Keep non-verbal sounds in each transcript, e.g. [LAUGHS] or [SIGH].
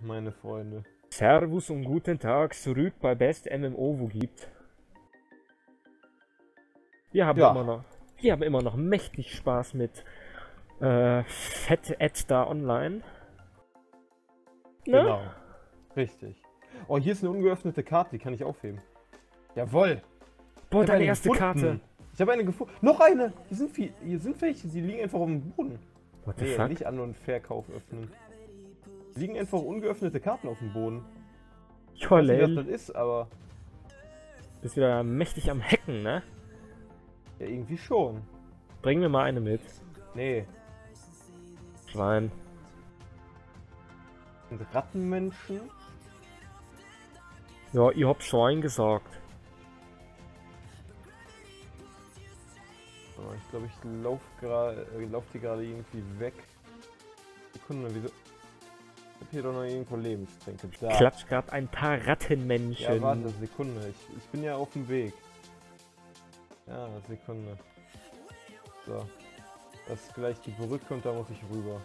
meine Freunde. Servus und guten Tag zurück bei Best MMO, wo gibt. Wir haben Ja. immer noch, wir haben immer noch mächtig Spaß mit äh, Fett Edda Online. Ne? Genau. Richtig. Oh, hier ist eine ungeöffnete Karte, die kann ich aufheben. Jawoll. Boah, deine eine erste gefunden. Karte. Ich habe eine gefunden. Noch eine! Hier sind, viel, hier sind welche, sie liegen einfach auf dem Boden. What the Nee, fuck? nicht An- und Verkauf öffnen. Liegen einfach ungeöffnete Karten auf dem Boden. Ich weiß nicht, was das ist, aber Bist wieder mächtig am Hacken, ne? ja, irgendwie schon. Bring mir mal eine mit. Nee, Schwein. sind Rattenmenschen. Ja, ihr habt Schwein gesagt. Ich glaube, ich laufe gerade, äh, lauf die gerade irgendwie weg. Sekunde, wieso? Ich hier doch noch irgendwo Lebenstränke. Da. Klatsch grad ein paar Rattenmenschen. Ja, warte, Sekunde. Ich, ich bin ja auf dem Weg. Ja, Sekunde. So. Das ist gleich die Brücke und da muss ich rüber.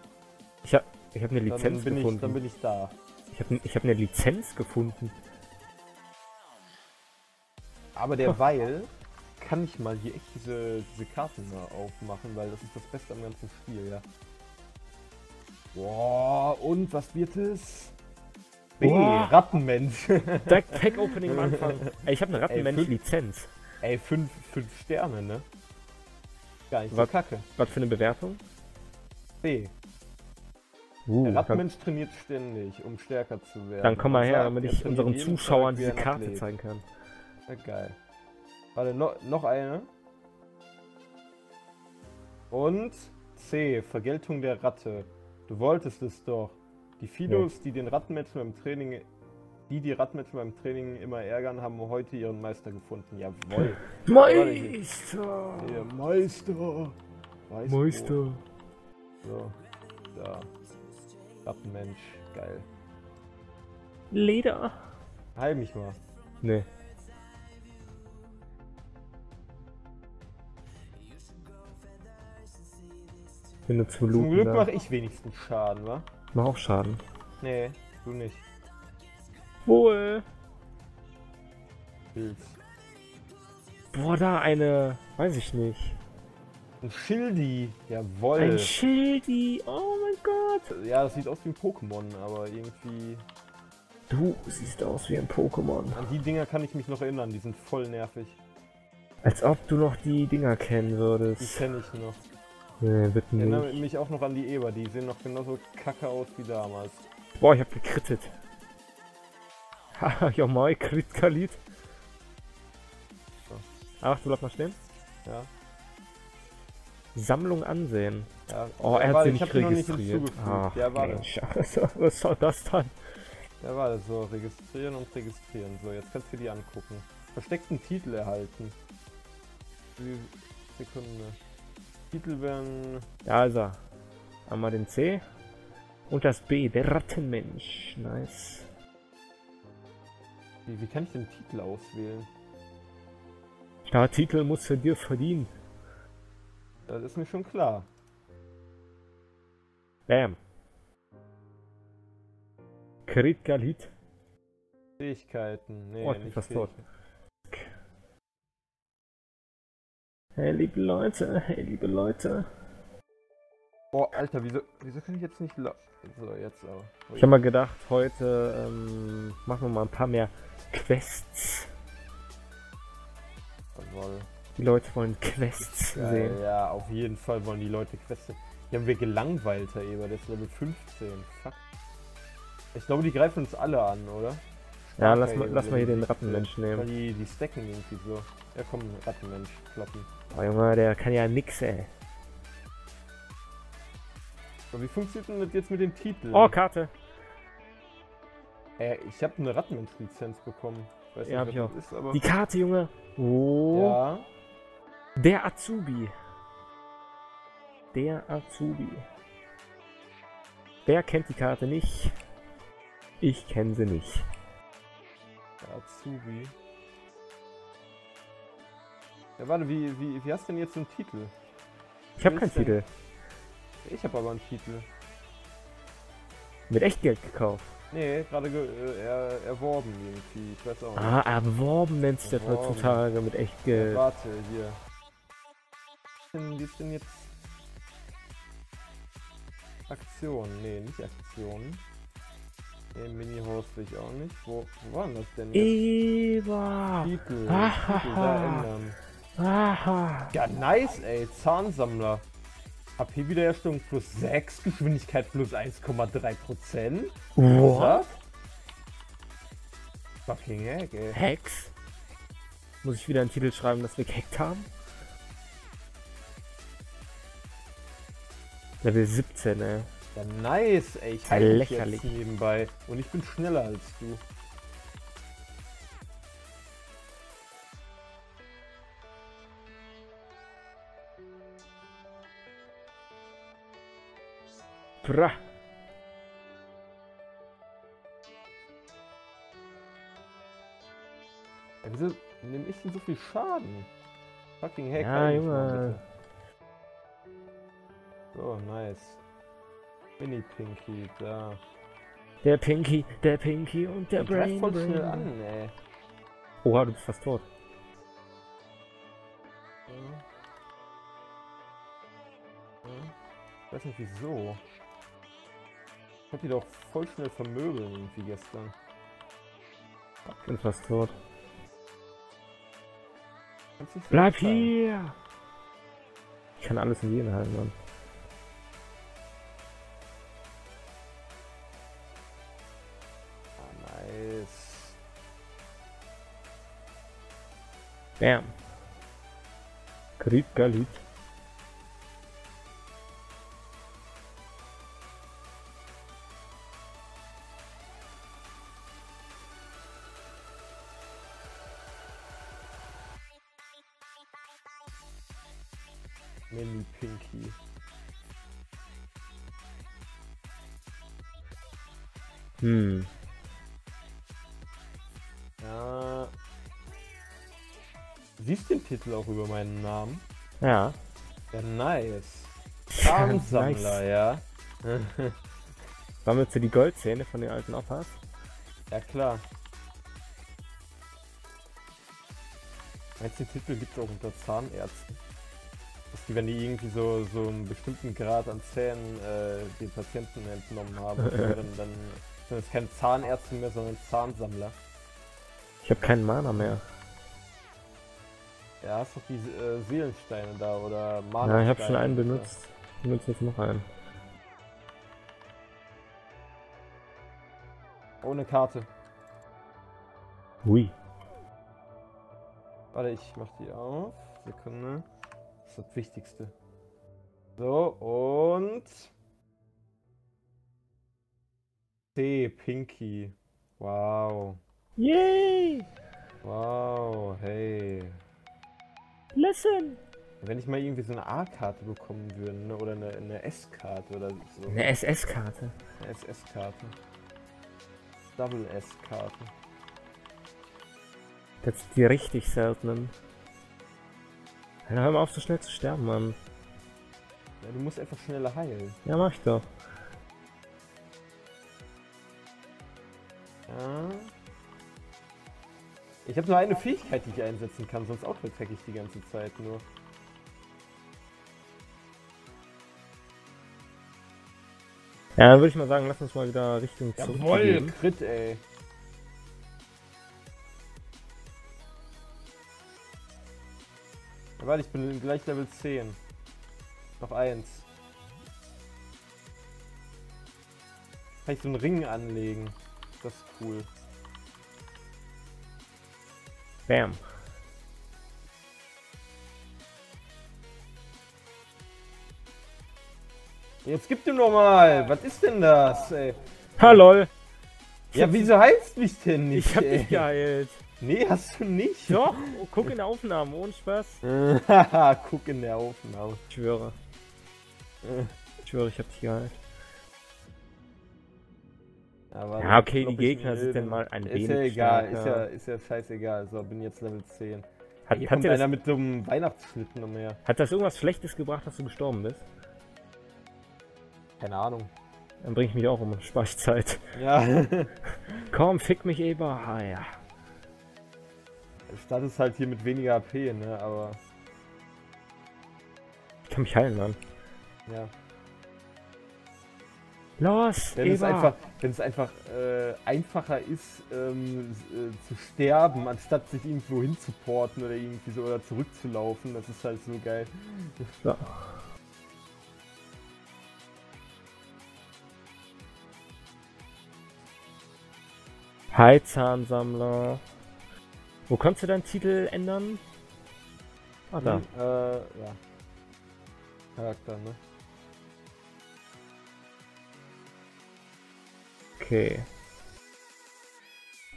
Ich hab, ich hab eine Dann Lizenz ich, gefunden. dann bin ich da. Ich habe ich hab eine Lizenz gefunden. Aber derweil kann ich mal hier echt diese, diese Karten mal aufmachen, weil das ist das Beste am ganzen Spiel, ja. Boah, und was wird es? B, Boah. Rattenmensch. [LAUGHS] Direkt Pack-Opening am Anfang. Ey, ich habe eine fünf- Rattenmensch-Lizenz. Ey, 5 fünf Sterne, ne? Gar nicht so Was? kacke. Was für eine Bewertung? B. Uh, Der Rattenmensch trainiert ständig, um stärker zu werden. dann komm mal Er her, damit ich unseren Zuschauern diese Karte Athlet. zeigen kann. Ja, geil. Warte, no, noch eine. Und C, Vergeltung der Ratte. Du wolltest es doch. Die Fidos, die den Rattenmenschen beim Training, die die Rattenmenschen beim Training immer ärgern, haben heute ihren Meister gefunden. Jawoll. [LAUGHS] Meister! Der Meister. Weiß Meister. wo. So, da. Rattenmensch, geil. Leder. Heil mich mal. Nee. Bin nur zum Zum Looten Glück da. mache ich wenigstens Schaden, wa? Mach auch Schaden. Nee, du nicht. Wohl. Pilz. Boah, da eine. Weiß ich nicht. Ein Schildi. Jawoll. Ein Schildi. Oh mein Gott. Ja, das sieht aus wie ein Pokémon, aber irgendwie. Du siehst aus wie ein Pokémon. An die Dinger kann ich mich noch erinnern, die sind voll nervig. Als ob du noch die Dinger kennen Die würdest. kenne ich noch. Nee, wird Ich erinnere nicht. mich auch noch an die Eber, die sehen noch genauso kacke aus wie damals. Boah, ich hab gekrittet. Haha, ja mai, Crit Khalid. So. Ach, du bleib mal stehen. Ja. Sammlung ansehen. ja. Oh, er hat sie ich nicht nicht registriert. hinzugefügt. Ach, ja, warte. Mensch, [LAUGHS] also, was soll das dann? Ja, warte, so, registrieren und registrieren. So, jetzt kannst du dir die angucken. Versteckten Titel erhalten. Wie- Sekunde. Titel werden. Ja, also. Einmal den C. Und das B, der Rattenmensch. Nice. Wie, wie kann ich den Titel auswählen? Der Titel muss für dir verdienen. Das ist mir schon klar. Bam. Khalid. Fähigkeiten. Nee, Oh, ich bin fast tot. Hey, liebe Leute, hey, liebe Leute. Boah, Alter, wieso, wieso kann ich jetzt nicht So, jetzt aber. Ich habe mal gedacht, heute ähm, machen wir mal ein paar mehr Quests. Jawohl. Die Leute wollen Quests Ja, sehen. ja, auf jeden Fall wollen die Leute Quests. Die haben wir gelangweilt, Herr Eber, der ist Level 15. Fuck. Ich glaube, die greifen uns alle an, oder? Ja, lass mal, lass mal hier den 17. Rattenmensch nehmen. die, die stacken irgendwie so. Ja, komm, Rattenmensch, kloppen. Oh Junge, der kann ja nix, ey. So, wie funktioniert denn das jetzt mit den Titeln? Oh, Karte. Äh, ich habe eine Rattenmensch-Lizenz bekommen. Weiß Ja, hab nicht, ich was das ist, aber. Die Karte, Junge. Oh, ja. der Azubi. Der Azubi. Wer kennt die Karte nicht? Ich kenne sie nicht. Der Azubi. Ja, warte, wie, wie, wie hast du denn jetzt einen Titel? Ich habe keinen denn- Titel. Ich habe aber einen Titel. Mit Echtgeld gekauft. Nee, gerade ge äh, er erworben irgendwie. Ich weiß auch nicht. Ah, erworben nennst du das heutzutage mit Ja, Echtgeld. warte, hier. Denn, wie ist denn jetzt. Aktion? Nee, nicht Aktion. Nee, Mini-Host will ich auch nicht. Wo, wo war denn das denn jetzt? Eva! Titel. Titel da ändern. Aha! Ja, nice, ey. Zahnsammler. HP-Wiederherstellung plus 6, Geschwindigkeit plus 1,3%. What? Fucking heck, ey. Hex? Muss ich wieder einen Titel schreiben, dass wir gehackt haben? Level 17, ey. Ja, nice, ey. Ich halte lächerlich. nebenbei. Und ich bin schneller als du. Bra. Ja, wieso nehme ich denn so viel Schaden? Fucking heck. Ja, Junge. So, nice. Mini Pinky, da. Der Pinky, der Pinky und der Brain. voll schnell an, ey. Oha, du bist fast tot. Ja. Ja. Ich weiß nicht wieso. Ich hab die doch voll schnell vermöbeln irgendwie gestern. Ich bin fast tot. Bleib hier! Ich kann alles in jeden halten, Mann. Ah, nice. Bam. Krit Galit. Mini Pinky. Hm. Ja. Siehst den Titel auch über meinen Namen? Ja. Ja, nice. [LAUGHS] Ja, Zahnsammler, ja. Sammelst du die Goldzähne von den alten Oppas? ja, klar. Meinst du, den Titel gibt es auch unter Zahnärzten? Dass die, wenn die irgendwie so, so einen bestimmten Grad an Zähnen äh, den Patienten entnommen haben, [LAUGHS] dann, dann sind es keine Zahnärzte mehr, sondern Zahnsammler. Ich habe keinen Mana mehr. Ja, hast doch die äh, Seelensteine da oder Ja, Mana. ich habe schon einen benutzt. Ich benutze jetzt noch einen. Ohne Karte. Hui. Warte, ich mach die auf. Sekunde. Das ist das Wichtigste. So, und. C, Pinky. Wow. Yay! Wow, hey. Listen! Wenn ich mal irgendwie so eine A-Karte bekommen würde, ne? oder eine, eine S-Karte oder so. Eine SS-Karte. Eine SS-Karte. Double S-Karte. Das sind die richtig seltenen. Ja, hör mal auf, so schnell zu sterben, Mann. Ja, du musst einfach schneller heilen. Ja, mach ich doch. Ja. Ich habe nur eine Fähigkeit, die ich einsetzen kann, sonst auto-attack ich die ganze Zeit nur. Ja, dann würde ich mal sagen, lass uns mal wieder Richtung Jawoll, zurückgehen. Crit, ey. Warte, ich bin gleich Level 10. Noch eins. Kann ich so einen Ring anlegen. Das ist cool. Bam. Jetzt gib ihm noch mal. Was ist denn das, ey? Ha, lol. Ja, wieso heilst du mich denn nicht, Ich hab ey? dich geheilt. Nee, hast du nicht. [LAUGHS] Doch, guck in der Aufnahme, ohne Spaß. Haha, [LAUGHS] Guck in der Aufnahme. Ich schwöre. Ich schwöre, ich hab dich geheilt. Aber Ja, okay, die Gegner sind dann mal ein Ist wenig ja egal, ist ja, ist ja scheißegal. So, bin jetzt Level 10. Hat, Hier hat, kommt einer das, mit so einem Weihnachtsschnitt noch mehr. hat das irgendwas Schlechtes gebracht, dass du gestorben bist? Keine Ahnung. Dann bringe ich mich auch um Speichzeit. Ja. [LAUGHS] Komm, fick mich Eber. Ah ja. Stadt ist halt hier mit weniger AP, ne? Aber Ich kann mich heilen, Mann. ja. Los, Wenn es Eber. einfach, wenn es einfach äh, einfacher ist, ähm, äh, zu sterben, anstatt sich irgendwo hinzuporten oder irgendwie so oder zurückzulaufen, das ist halt so geil. So. Hi Zahnsammler. Wo kannst du deinen Titel ändern? Ah, da. Hm, äh, ja. Charakter, ne? Okay.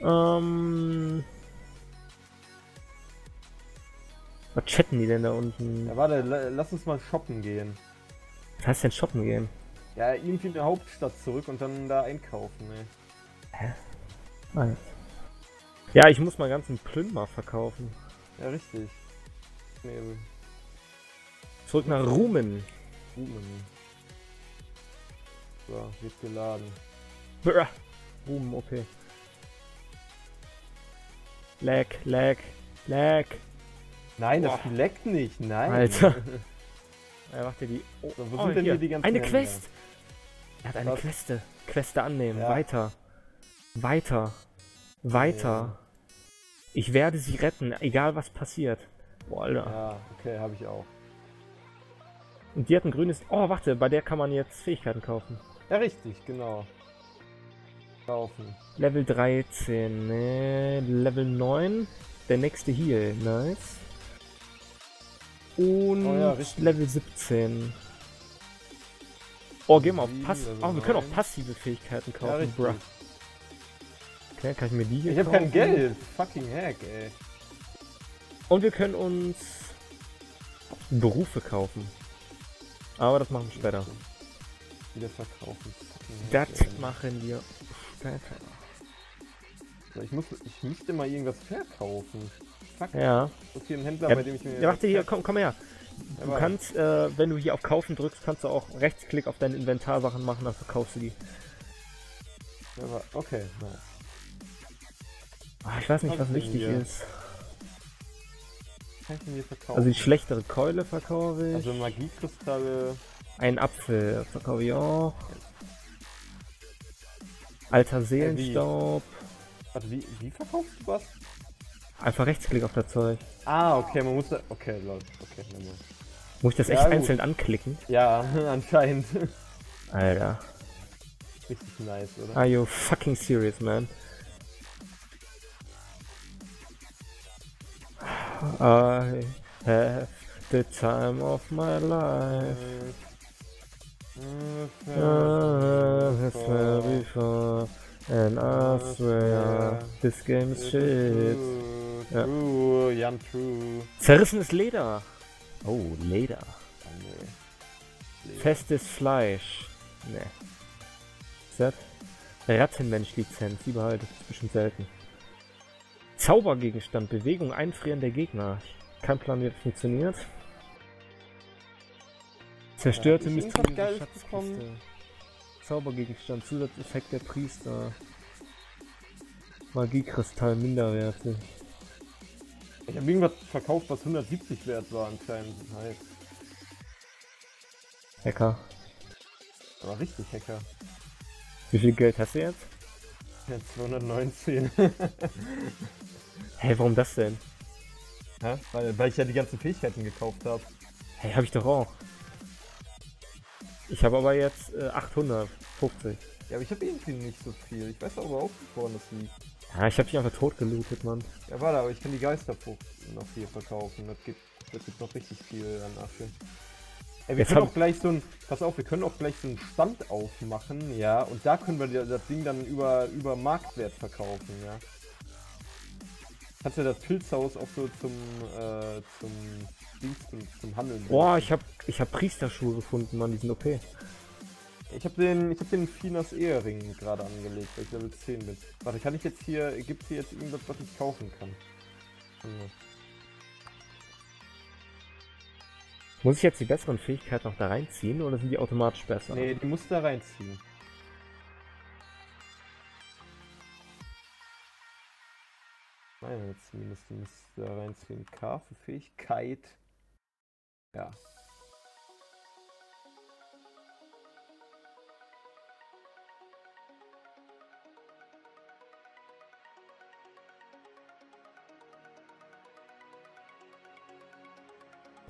Ähm. Was chatten die denn da unten? Ja, warte, la- lass uns mal shoppen gehen. Was heißt denn shoppen gehen? Ja, irgendwie in der Hauptstadt zurück und dann da einkaufen, ne? Ah, ja. Ja, ich muss meinen ganzen Plünn mal verkaufen. Ja, richtig. Nee, Zurück nach Rumen. Rumen. So, wird geladen. Brr. Rumen, okay. Lag, lag, lag. Nein, das Boah. leckt nicht, nein. Alter. [LAUGHS] Er macht ja die. Oh, So, wo oh, sind denn hier. hier die ganzen Eine Händler? Quest! Er hat eine Was? Queste. Queste annehmen. Ja. Weiter. Weiter. Weiter. Ja. Ich werde sie retten, egal was passiert. Boah, Alter. Ja, okay, habe ich auch. Und die hat ein grünes. Oh, warte, bei der kann man jetzt Fähigkeiten kaufen. Ja, richtig, genau. Kaufen. Level 13, ne, Level 9. Der nächste Heal, nice. Und Oh ja. Level 17. Oh, gehen wir auf Pass. Oh, wir können auch 9. passive Fähigkeiten Ja, kaufen, richtig. bruh. Okay, kann ich mir die hier Ich habe kaufen? kein Geld. Fucking Hack, ey. Und wir können uns Berufe kaufen. Aber das machen wir später. Wieder verkaufen. Das machen wir später. Ich, muss, ich müsste mal irgendwas verkaufen. Fuck. Ja. Das hier ein Händler, Ja, bei dem ich mir. ja warte hier, komm, komm her. Du Ja, kannst, äh, wenn du hier auf Kaufen drückst, kannst du auch Rechtsklick auf deine Inventarsachen machen, dann verkaufst du die. ja, Okay, nice. Ah, ich weiß nicht, was wichtig ist. Hier verkaufen? Also die schlechtere Keule verkaufe ich. Also Magiekristalle. Einen Apfel verkaufe ich auch. Alter Seelenstaub. Warte, wie, wie verkaufst du was? Einfach Rechtsklick auf das Zeug. Ah, okay, man muss da. Okay, lol. Okay, nehmen Muss ich das Ja, echt gut. einzeln anklicken? Ja, [LAUGHS] anscheinend. Alter. Richtig nice, oder? Are you fucking serious, man? I have the time of my life. That's where before, and I swear this game is shit. True, Ja. true, Jan, true. Zerrissenes Leder. Oh, Leder. Oh, nee. Festes Fleisch. Ne. Rattenmensch-Lizenz. Die behalte ich. Ist bestimmt selten. Zaubergegenstand. Bewegung einfrieren der Gegner. Kein Plan, wie das funktioniert. Zerstörte Ja, mysteriöse Schatzkiste. Zaubergegenstand. Zusatzeffekt der Priester. Magiekristall minderwertig. Ich habe irgendwas verkauft, was 170 wert war anscheinend. Nice. Hacker. Aber richtig Hacker. Wie viel Geld hast du jetzt? Ja, 219. [LAUGHS] Hey, warum das denn? Hä? Weil, weil ich ja die ganzen Fähigkeiten gekauft habe. Hey, hab ich doch auch. Ich habe aber jetzt äh, 850. Ja, aber ich habe irgendwie nicht so viel. Ich weiß aber auch, woran das liegt. Ja, ich habe dich einfach tot gelootet, Mann. Ja, warte, aber ich kann die Geisterfrucht noch hier verkaufen. Das gibt, das gibt noch richtig viel an Asche. Ey, wir Jetzt können auch gleich so ein, pass auf, wir können auch gleich so einen Stand aufmachen, ja, und da können wir das Ding dann über, über Marktwert verkaufen, ja. Kannst du das Pilzhaus auch so zum, äh, zum zum, zum Handeln Boah, ich hab, ich hab Priesterschuhe gefunden, Mann, die sind OP. Ich habe den, ich hab den Finas Ehering gerade angelegt, weil ich Level 10 bin. Warte, kann ich jetzt hier, gibt hier jetzt irgendwas, was ich kaufen kann? Hm. Muss ich jetzt die besseren Fähigkeiten noch da reinziehen oder sind die automatisch besser? Nee, die musst du da reinziehen. Meine zumindest, die müsste da reinziehen. K für Fähigkeit. Ja.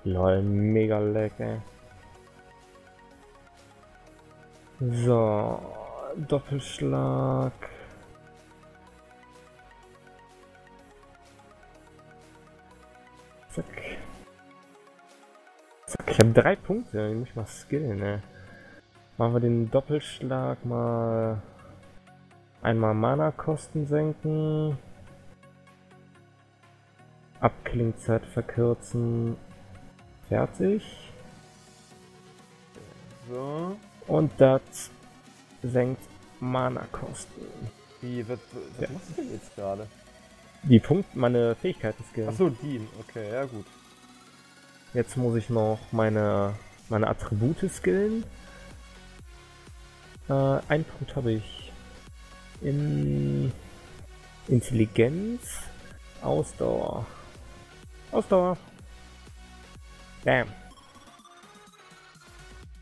Lol, mega leck, ey. So, Doppelschlag. Ich habe drei Punkte, ich muss mal skillen, ne. Machen wir den Doppelschlag mal einmal Mana-Kosten senken. Abklingzeit verkürzen. Fertig. So. Und das senkt Mana-Kosten. Wie, was, was Ja. machst du denn jetzt gerade? Die Punkt, meine Fähigkeiten skillen. Achso, die. Okay, ja gut. Jetzt muss ich noch meine, meine Attribute skillen. Äh, einen Punkt habe ich. In Intelligenz, Ausdauer. Ausdauer. Bam.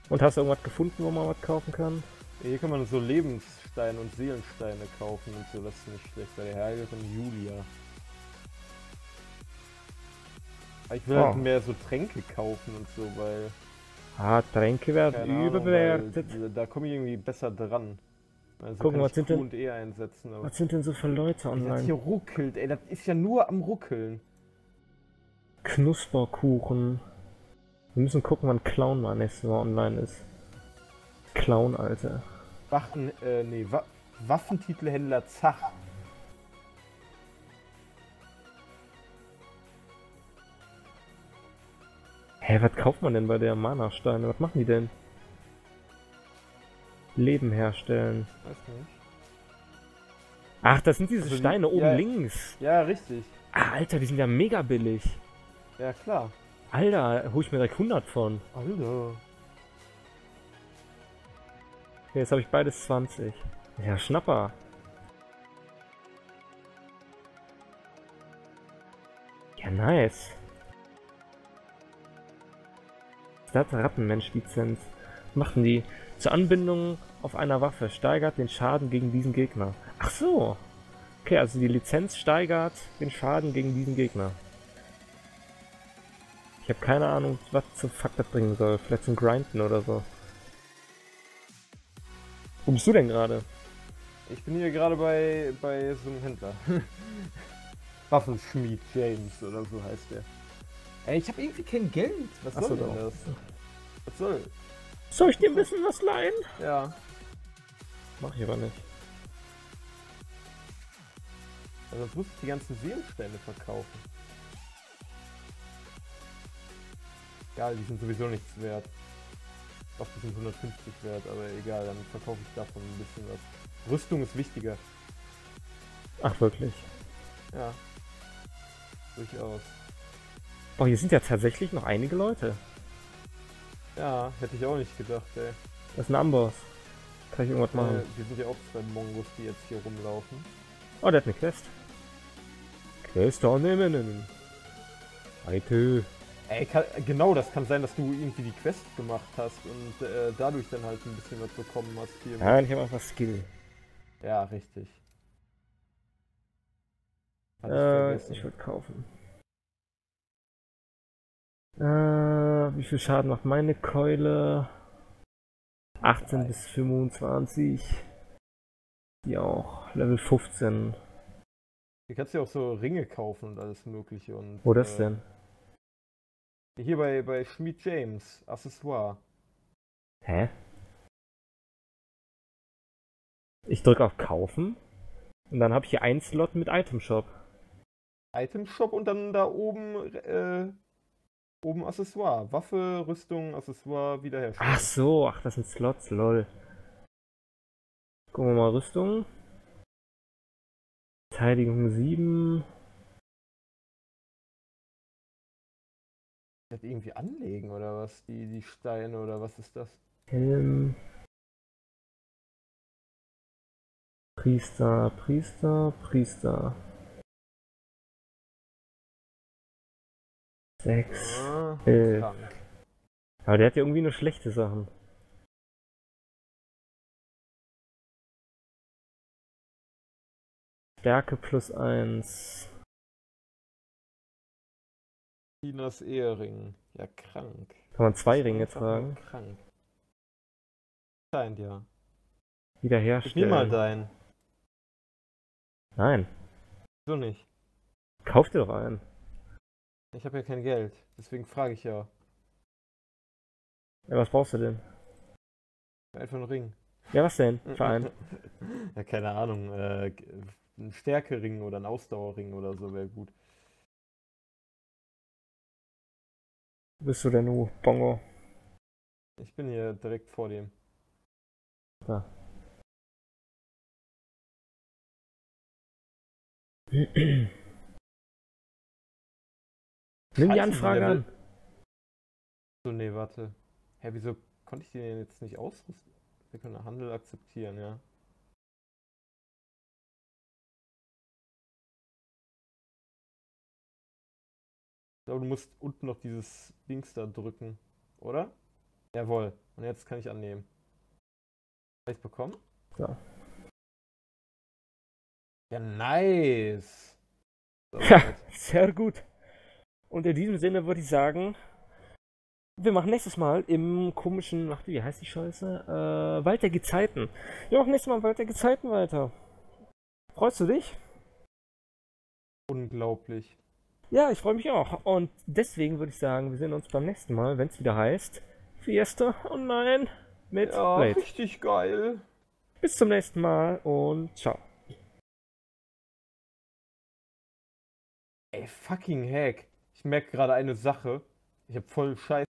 Und hast du irgendwas gefunden, wo man was kaufen kann? Hier kann man so Lebenssteine und Seelensteine kaufen und so, das ist nicht schlecht bei der Heilerin Julia. Ich will halt Oh. mehr so Tränke kaufen und so, weil. Ah, Tränke werden Ahnung, überbewertet. weil da komme ich irgendwie besser dran. Also Gucken, was sind denn- E einsetzen. Was sind denn so für Leute Wie das online? hier ruckelt, ey, das ist ja nur am Ruckeln. Knusperkuchen. Wir müssen gucken, wann Clown mal nächstes Mal online ist. Clown, Alter. Wachen, äh, nee, Wa Waffentitelhändler Zach. Hä, was kauft man denn bei der Mana-Steine? Was machen die denn? Leben herstellen. Weiß nicht. Ach, das sind diese Also Steine oben ja. links. Ja, richtig. Ah, Alter, die sind ja mega billig. Ja, klar. Alter, hol ich mir direkt 100 von. Alter. Okay, jetzt habe ich beides 20. Ja, Schnapper. Ja, nice. Das Rattenmensch-Lizenz. Was Machten die zur Anbindung auf einer Waffe steigert den Schaden gegen diesen Gegner. Ach so. Okay, also die Lizenz steigert den Schaden gegen diesen Gegner. Ich habe keine Ahnung, was zum Fuck das bringen soll. Vielleicht zum Grinden oder so. Wo bist du denn gerade? Ich bin hier gerade bei, bei so einem Händler. [LAUGHS] Waffenschmied James oder so heißt der. Ey, ich habe irgendwie kein Geld. Was Ach soll so, denn doch. das? Was soll? Soll ich dir ein bisschen was leihen? Ja. Mach ich aber nicht. Also sonst muss ich die ganzen Seelensteine verkaufen. Egal, die sind sowieso nichts wert. Doch, die sind 150 wert, aber egal, dann verkaufe ich davon ein bisschen was. Rüstung ist wichtiger. Ach, wirklich. Ja. Durchaus. Oh, hier sind ja tatsächlich noch einige Leute. Ja, hätte ich auch nicht gedacht, ey. Das ist ein Amboss. Kann ich irgendwas machen? Äh, wir sind ja auch zwei Mongos, die jetzt hier rumlaufen. Oh, der hat eine Quest. Quest annehmen. Weite. Ey, kann, genau, das kann sein, dass du irgendwie die Quest gemacht hast und äh, dadurch dann halt ein bisschen was bekommen hast hier. Nein, ich habe einfach Skill. Ja, richtig. Ich Äh, ich würde kaufen. Äh, wie viel Schaden macht meine Keule? 18 bis 25. Die auch. Level 15. Du kannst ja auch so Ringe kaufen und alles mögliche und. Wo das äh, denn? Hier bei, bei Schmied James, Accessoire. Hä? Ich drücke auf Kaufen. Und dann habe ich hier einen Slot mit Item Shop. Item Shop und dann da oben, äh, oben Accessoire. Waffe, Rüstung, Accessoire, wiederherstellen. Ach so, ach, das sind Slots, lol. Gucken wir mal Rüstung. Verteidigung 7. Das irgendwie anlegen oder was? Die, die Steine oder was ist das? Helm. Priester, Priester, Priester. 6. Ah, krank. Aber der hat ja irgendwie nur schlechte Sachen. Stärke plus 1. Tinas Ehering. Ja, krank. Kann man zwei Ringe tragen? Krank. Scheint ja. Ich Wiederherstellen. nehme mal deinen. Nein. Wieso nicht? Kauf dir doch einen. Ich habe ja kein Geld. Deswegen frage ich ja. Ja, was brauchst du denn? Einfach einen Ring. Ja, was denn? [LAUGHS] Für einen? ja, keine Ahnung. Äh, ein Stärkering oder ein Ausdauerring oder so wäre gut. Wo Bist du denn, du Bongo? Ich bin hier direkt vor dem. Da. [CLEARS THROAT] Nimm die Anfrage an. So, nee, warte. Hä, wieso konnte ich den denn jetzt nicht ausrüsten? Wir können Handel akzeptieren, ja. Ich glaube, du musst unten noch dieses Dings da drücken, oder? Jawohl. Und jetzt kann ich annehmen. Habe ich bekommen? So. Ja, nice. So, Ja, sehr gut. Und in diesem Sinne würde ich sagen, wir machen nächstes Mal im komischen, ach, wie heißt die Scheiße? Äh, Wald der Gezeiten. Wir machen nächstes Mal im Wald der Gezeiten weiter. Freust du dich? Unglaublich. Ja, ich freue mich auch. Und deswegen würde ich sagen, wir sehen uns beim nächsten Mal, wenn es wieder heißt Fiesta Online mit Ja, Blade. richtig geil. Bis zum nächsten Mal und ciao. Ey, fucking Hack. Ich merke gerade eine Sache. Ich habe voll Scheiß